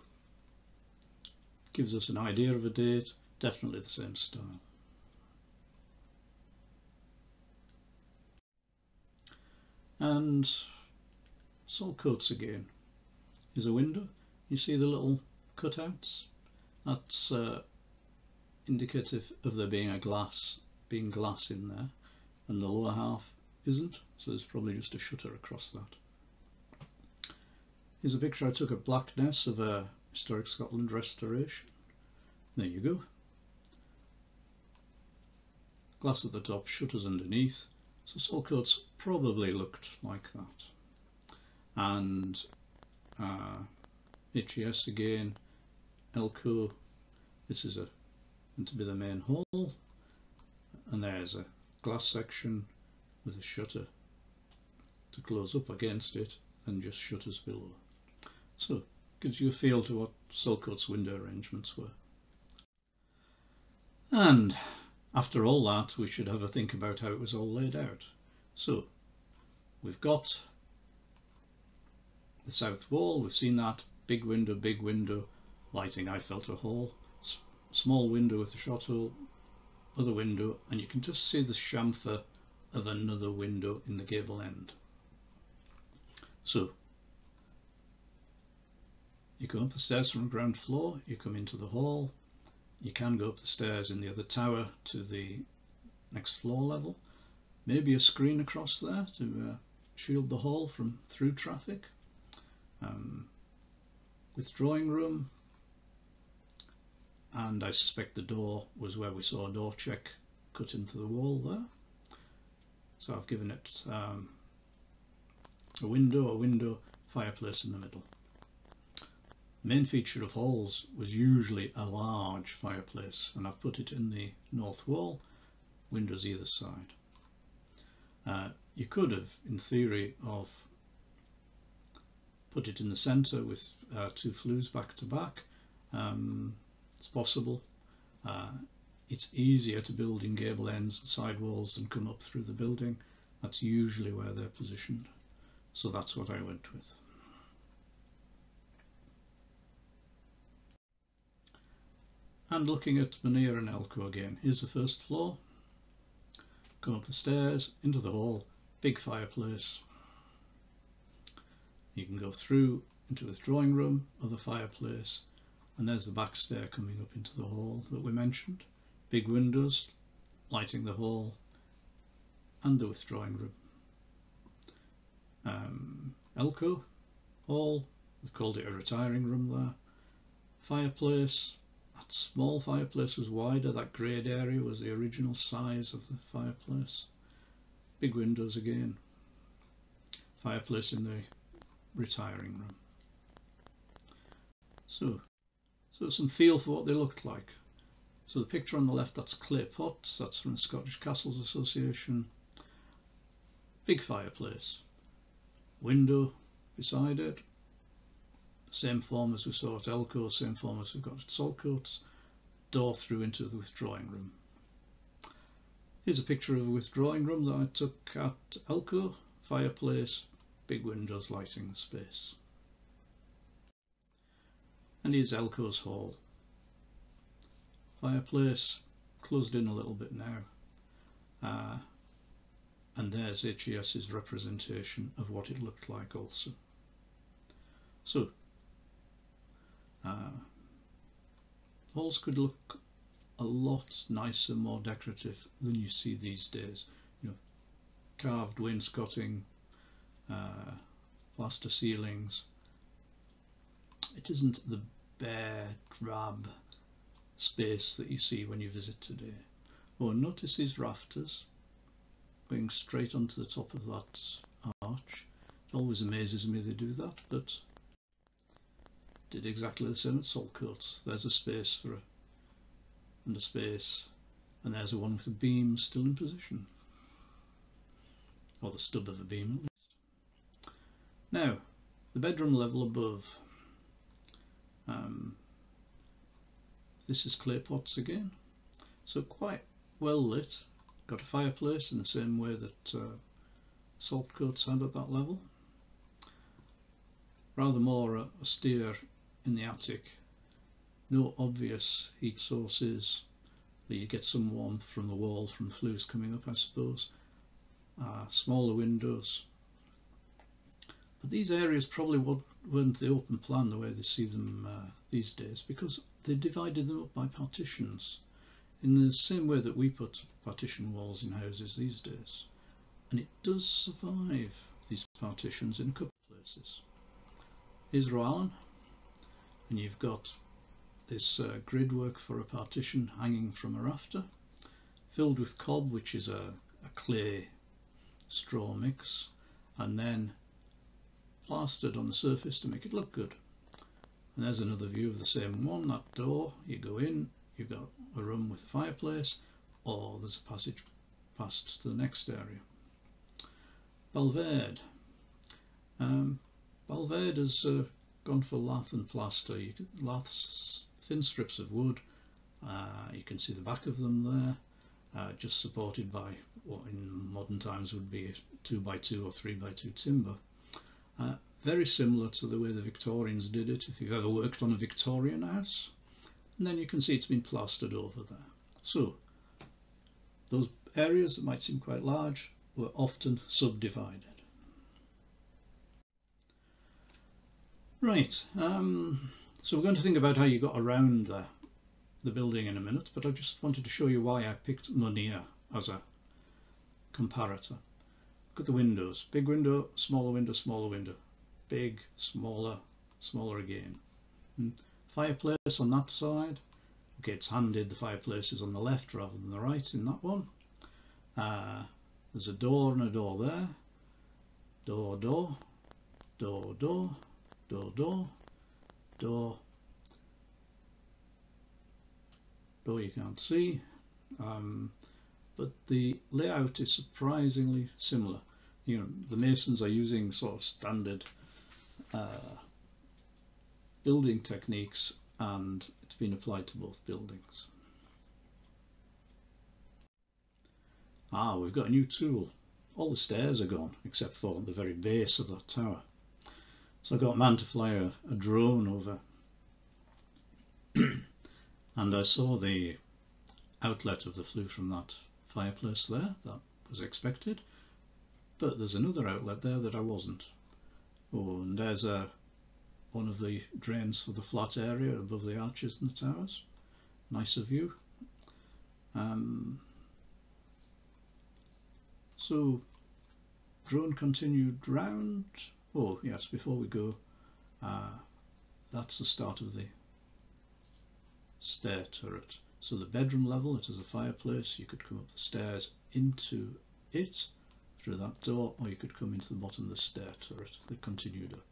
gives us an idea of a date, definitely the same style. And Saltcoats again is a window. You see the little cutouts? That's uh, indicative of there being a glass, being glass in there, and the lower half isn't, so there's probably just a shutter across that. Here's a picture I took at Blackness of a Historic Scotland restoration. There you go. Glass at the top, shutters underneath. So Saltcoats probably looked like that. And uh, HES again, Elcho. This is a meant to be the main hall. And there's a glass section with a shutter to close up against it and just shutters below. So gives you a feel to what Saltcoats window arrangements were. And after all that, we should have a think about how it was all laid out. So we've got the south wall, we've seen that, big window, big window, lighting Eiffel Hall, S small window with a shot hole, other window, and you can just see the chamfer of another window in the gable end. So you go up the stairs from the ground floor, you come into the hall, you can go up the stairs in the other tower to the next floor level. Maybe a screen across there to uh, shield the hall from through traffic. Um, withdrawing room, and I suspect the door was where we saw a door check cut into the wall there. So I've given it um, a window, a window, fireplace in the middle. main feature of halls was usually a large fireplace and I've put it in the north wall, windows either side. Uh, you could have, in theory, of put it in the centre with uh, two flues back to back. Um, it's possible. Uh, it's easier to build in gable ends and side walls than come up through the building. That's usually where they're positioned. So that's what I went with. And looking at Bonnier and Elcho again, here's the first floor. Come up the stairs, into the hall, big fireplace. You can go through into the drawing room, or the fireplace, and there's the back stair coming up into the hall that we mentioned. Big windows lighting the hall and the withdrawing room. Um, Elcho hall, they've called it a retiring room there. Fireplace, that small fireplace was wider, that greyed area was the original size of the fireplace. Big windows again. Fireplace in the retiring room. So so some feel for what they looked like. So the picture on the left, that's Claypotts, that's from the Scottish Castles Association. Big fireplace. Window beside it. Same form as we saw at Elcho, same form as we've got at Saltcoats. Door through into the withdrawing room. Here's a picture of a withdrawing room that I took at Elcho. Fireplace, big windows lighting the space and here's Elcho's hall. Fireplace closed in a little bit now. Uh, and there's HES's representation of what it looked like also. So, uh, halls could look a lot nicer, more decorative than you see these days. You know, carved wainscoting, uh, plaster ceilings, it isn't the bare, drab space that you see when you visit today. Oh, notice these rafters going straight onto the top of that arch. It always amazes me they do that, but did exactly the same at Saltcoats. There's a space for a, and a space, and there's a one with a beam still in position. Or the stub of a beam. Now, the bedroom level above um, this is Claypotts again. So quite well lit. Got a fireplace in the same way that uh, Saltcoats had at that level. Rather more austere in the attic. No obvious heat sources. You get some warmth from the walls, from the flues coming up I suppose. Uh, smaller windows. But these areas probably weren't the open plan the way they see them uh, these days because they divided them up by partitions in the same way that we put partition walls in houses these days. And it does survive these partitions in a couple of places. Here's Row and you've got this uh, grid work for a partition hanging from a rafter, filled with cob, which is a, a clay straw mix, and then plastered on the surface to make it look good. And there's another view of the same one, that door, you go in, you've got a room with a fireplace, or there's a passage past to the next area. Belvedere. Um, Belvedere has uh, gone for lath and plaster. You can, laths, thin strips of wood, uh, you can see the back of them there, uh, just supported by what in modern times would be 2 by 2 or 3 by 2 timber. Uh, very similar to the way the Victorians did it, if you've ever worked on a Victorian house. And then you can see it's been plastered over there. So, those areas that might seem quite large were often subdivided. Right, um, so we're going to think about how you got around the, the building in a minute, but I just wanted to show you why I picked Bonnier as a comparator. Look at the windows. Big window, smaller window, smaller window. Big, smaller, smaller again. Hmm. Fireplace on that side. Okay, it's handed. The fireplace is on the left rather than the right in that one. Uh, there's a door and a door there. Door, door, door, door, door, door, door, door you can't see. Um, but the layout is surprisingly similar. You know, the masons are using sort of standard uh, building techniques and it's been applied to both buildings. Ah, we've got a new tool. All the stairs are gone except for the very base of that tower. So I got man to fly a, a drone over and I saw the outlet of the flue from that fireplace there that was expected but there's another outlet there that I wasn't. Oh and there's a one of the drains for the flat area above the arches and the towers. Nicer view um, so drone continued round. Oh yes before we go uh, that's the start of the stair turret. So the bedroom level, it is a fireplace, you could come up the stairs into it through that door or you could come into the bottom of the stair turret that continued up.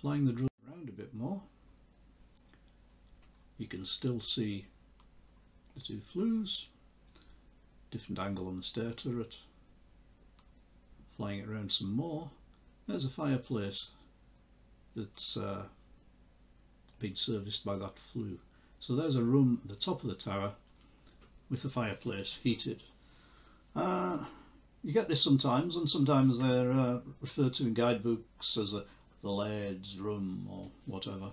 Flying the drone around a bit more, you can still see the two flues, different angle on the stair turret, flying it around some more, there's a fireplace that's uh, been serviced by that flue. So there's a room at the top of the tower with the fireplace heated. Uh, you get this sometimes, and sometimes they're uh, referred to in guidebooks as a, the laird's room or whatever,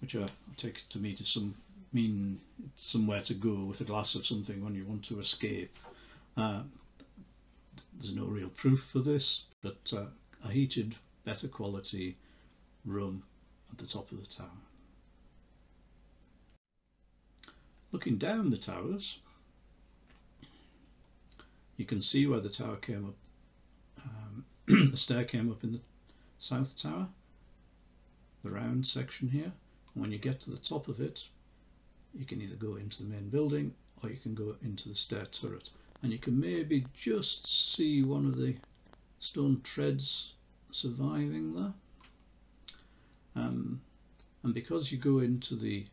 which I take to me to some mean somewhere to go with a glass of something when you want to escape. Uh, there's no real proof for this, but uh, a heated, better quality room at the top of the tower. Looking down the towers, you can see where the tower came up, um, the stair came up in the south tower, the round section here. And when you get to the top of it, you can either go into the main building or you can go into the stair turret. And you can maybe just see one of the stone treads surviving there. Um, and because you go into the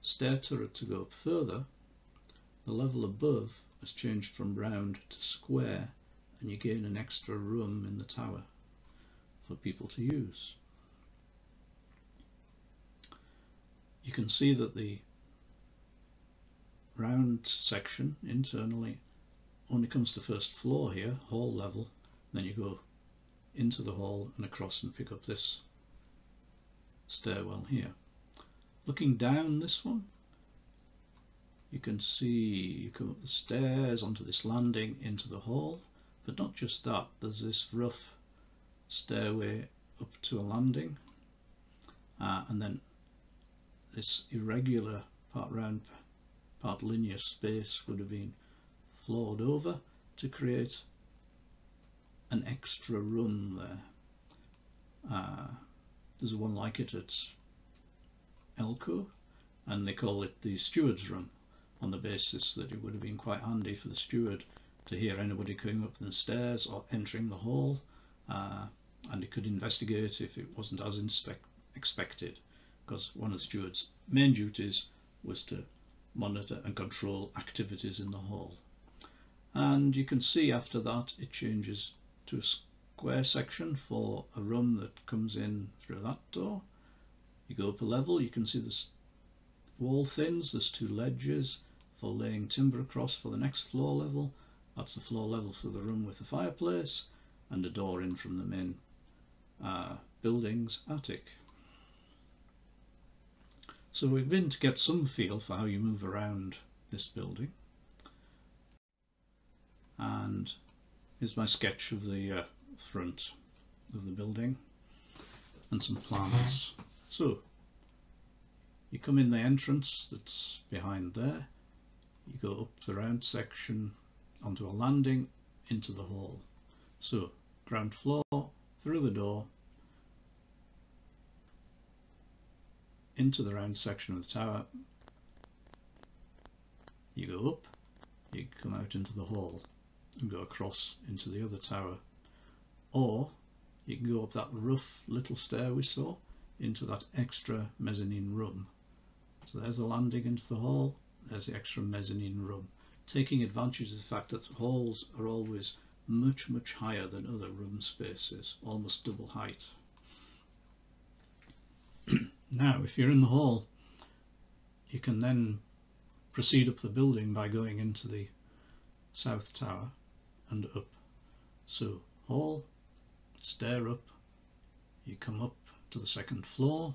stair turret to go up further, the level above has changed from round to square and you gain an extra room in the tower for people to use. You can see that the round section internally only comes to first floor here, hall level, then you go into the hall and across and pick up this stairwell here. Looking down this one, you can see you come up the stairs onto this landing into the hall, but not just that, there's this rough stairway up to a landing, uh, and then this irregular part round, part linear space would have been floored over to create an extra room there. Uh, there's one like it at Elcho and they call it the steward's room on the basis that it would have been quite handy for the steward to hear anybody coming up the stairs or entering the hall uh, and he could investigate if it wasn't as expected. Because one of the steward's main duties was to monitor and control activities in the hall. And you can see after that it changes to a square section for a room that comes in through that door. You go up a level, you can see the wall thins, there's two ledges for laying timber across for the next floor level. That's the floor level for the room with the fireplace and a door in from the main uh, building's attic. So we've been to get some feel for how you move around this building. And here's my sketch of the uh, front of the building and some plans. So you come in the entrance that's behind there. You go up the round section onto a landing into the hall. So ground floor, through the door, into the round section of the tower, you go up, you come out into the hall and go across into the other tower. Or you can go up that rough little stair we saw into that extra mezzanine room. So there's a landing into the hall there's the extra mezzanine room taking advantage of the fact that halls are always much much higher than other room spaces almost double height. Now if you're in the hall you can then proceed up the building by going into the south tower and up. So hall stair up you come up to the second floor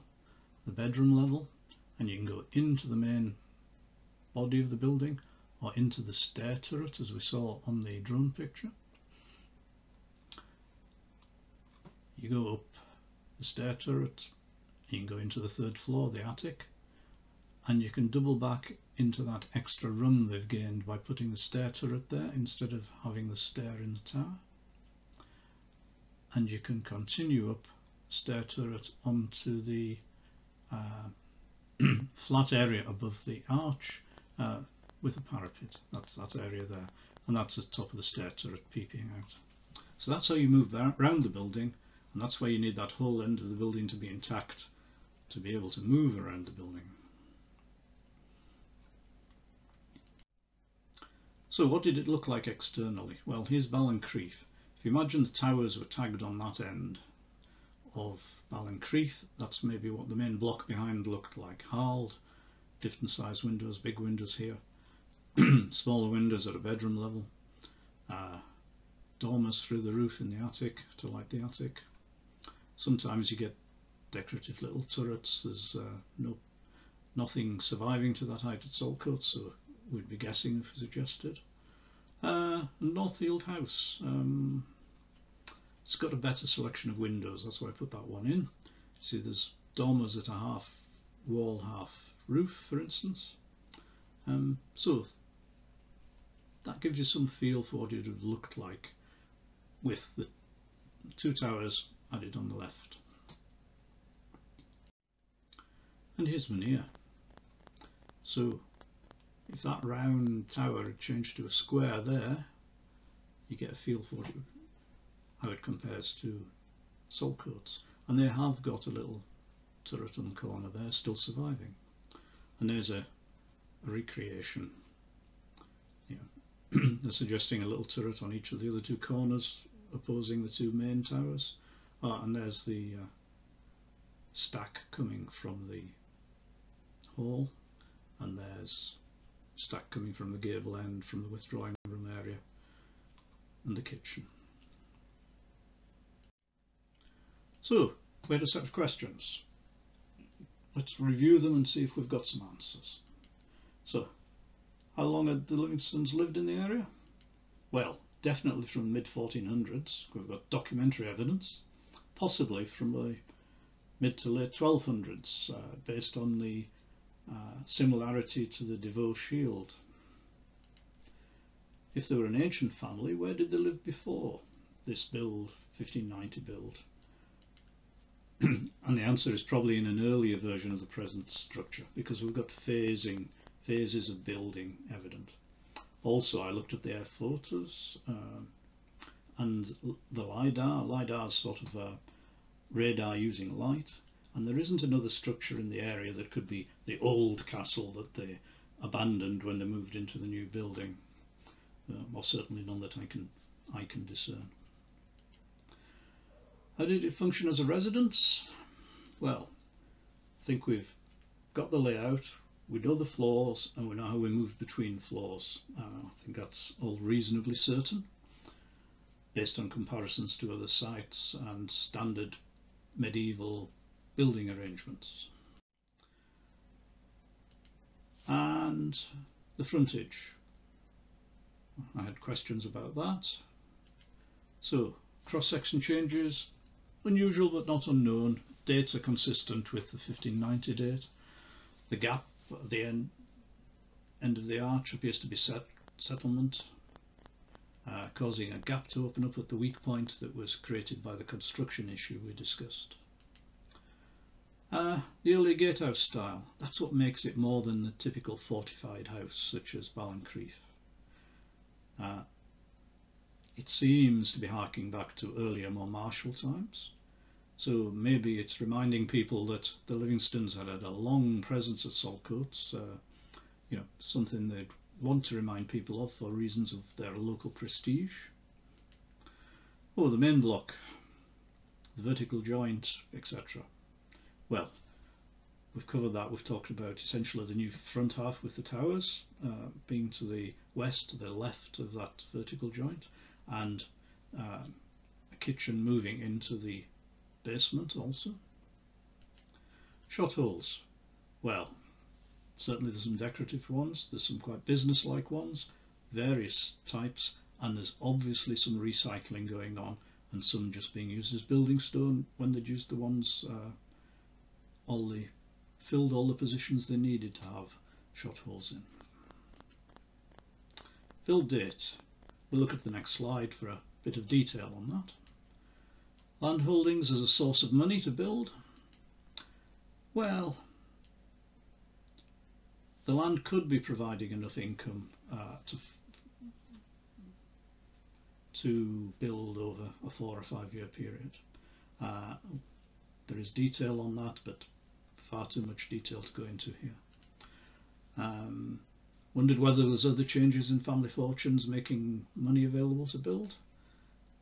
the bedroom level and you can go into the main body of the building or into the stair turret as we saw on the drone picture. You go up the stair turret you can go into the third floor the attic and you can double back into that extra room they've gained by putting the stair turret there instead of having the stair in the tower. And you can continue up stair turret onto the uh, flat area above the arch uh, with a parapet that's that area there and that's the top of the stair turret peeping out so that's how you move around the building and that's why you need that whole end of the building to be intact to be able to move around the building So what did it look like externally? Well, here's Ballencrieff. If you imagine the towers were tagged on that end of Ballencrieff, that's maybe what the main block behind looked like. Harled, different size windows, big windows here, smaller windows at a bedroom level, uh, dormers through the roof in the attic to light the attic. Sometimes you get decorative little turrets, there's uh, no nothing surviving to that height at Saltcoats, so we'd be guessing if suggested. Uh, Northfield House. Um, it's got a better selection of windows, that's why I put that one in. See there's dormers at a half wall, half roof, for instance. Um, so that gives you some feel for what it would have looked like with the two towers added on the left. And here's Maneer. So if that round tower had changed to a square there, you get a feel for it, how it compares to Saltcoats. And they have got a little turret on the corner there, still surviving. And there's a, a recreation. They're suggesting a little turret on each of the other two corners opposing the two main towers. Ah, and there's the uh, stack coming from the hall and there's stack coming from the gable end from the withdrawing room area and the kitchen. So, we had a set of questions. Let's review them and see if we've got some answers. So, how long had the Livingstones lived in the area? Well, definitely from the mid 1400s. We've got documentary evidence, possibly from the mid to late 1200s, uh, based on the uh, similarity to the De Vaux shield. If they were an ancient family, where did they live before this build, 1590 build? and the answer is probably in an earlier version of the present structure because we've got phasing, phases of building evident. Also, I looked at the air photos uh, and the LiDAR. LiDAR is sort of a radar using light and there isn't another structure in the area that could be the old castle that they abandoned when they moved into the new building, uh, or certainly none that I can I can discern. How did it function as a residence? Well, I think we've got the layout, we know the floors, and we know how we move between floors. Uh, I think that's all reasonably certain, based on comparisons to other sites and standard medieval building arrangements. And the frontage. I had questions about that. So cross-section changes, unusual but not unknown. Dates are consistent with the 1590 date. The gap at the end, end of the arch appears to be set settlement, uh, causing a gap to open up at the weak point that was created by the construction issue we discussed. Uh, the early gatehouse style, that's what makes it more than the typical fortified house such as Ballencrieff. Uh, it seems to be harking back to earlier, more martial times. So maybe it's reminding people that the Livingstones had had a long presence at Saltcoats, uh, you know, something they'd want to remind people of for reasons of their local prestige. Oh, the main block, the vertical joint, etc. Well, we've covered that. We've talked about essentially the new front half with the towers uh, being to the west, to the left of that vertical joint, and uh, a kitchen moving into the basement also. Shot holes. Well, certainly there's some decorative ones, there's some quite business-like ones, various types, and there's obviously some recycling going on and some just being used as building stone when they'd used the ones uh, all the filled all the positions they needed to have shot holes in. Build date. We'll look at the next slide for a bit of detail on that. Land holdings as a source of money to build. Well, the land could be providing enough income uh, to to build over a four or five year period. Uh, there is detail on that, but far too much detail to go into here. Um, wondered whether there was other changes in family fortunes making money available to build.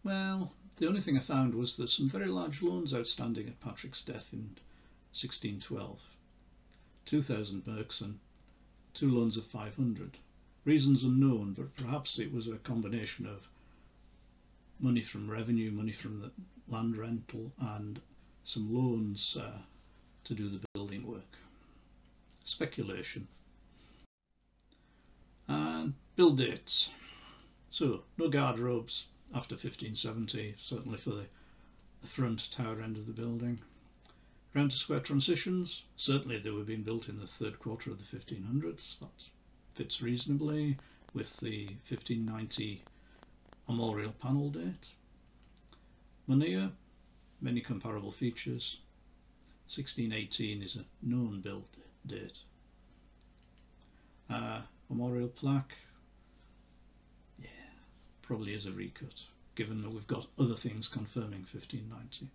Well, the only thing I found was there's some very large loans outstanding at Patrick's death in 1612. 2,000 merks and two loans of 500. Reasons unknown, but perhaps it was a combination of money from revenue, money from the land rental, and some loans uh, to do the building work. Speculation. Build dates. So, no garderobes after 1570, certainly for the, the front tower end of the building. Ground to square transitions, certainly they were being built in the third quarter of the 1500s. That fits reasonably with the 1590 armorial panel date. Munir, many comparable features. 1618 is a known build date. Uh, memorial plaque, probably is a recut, given that we've got other things confirming 1590.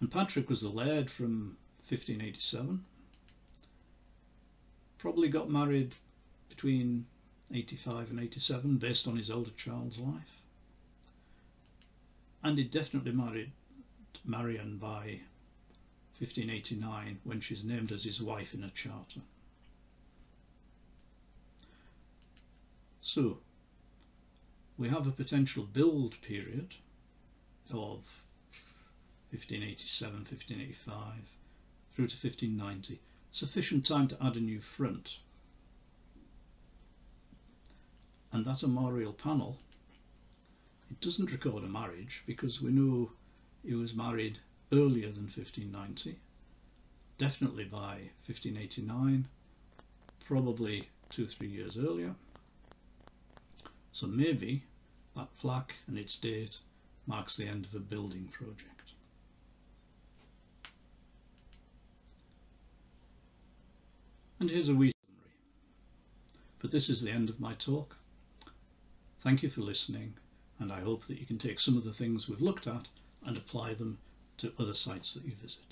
And Patrick was the laird from 1587. Probably got married between 85 and 87 based on his elder child's life. And he definitely married Marion by 1589 when she's named as his wife in a charter. So we have a potential build period of 1587, 1585 through to 1590, sufficient time to add a new front. And that armorial panel, it doesn't record a marriage because we know he was married earlier than 1590, definitely by 1589, probably two or three years earlier. So maybe that plaque and its date marks the end of a building project. And here's a wee summary. But this is the end of my talk. Thank you for listening and I hope that you can take some of the things we've looked at and apply them to other sites that you visit.